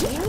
Woo!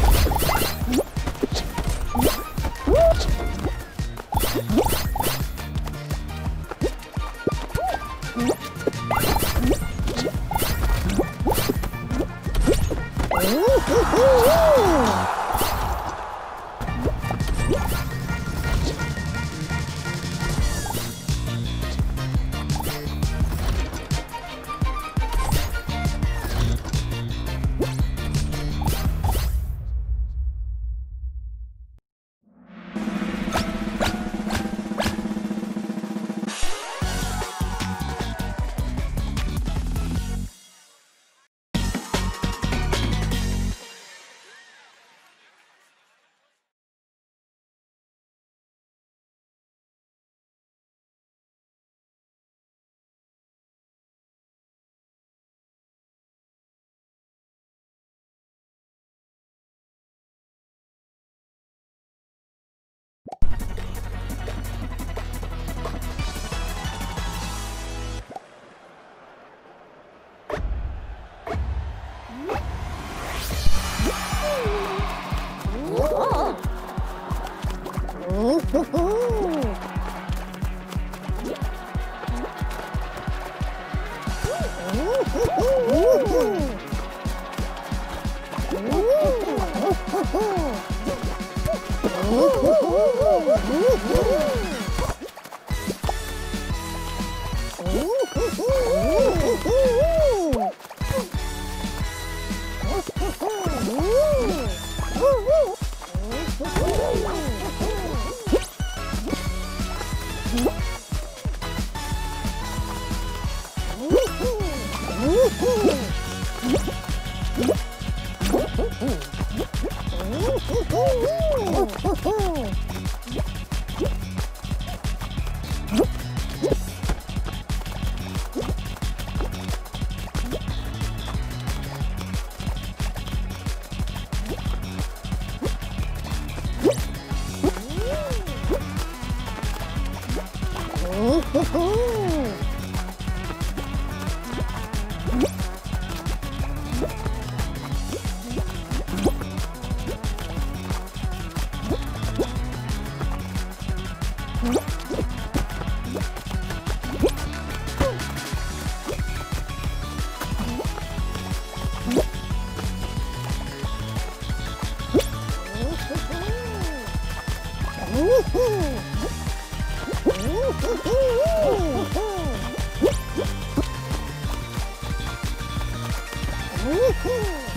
Oh! Ooh. Woo!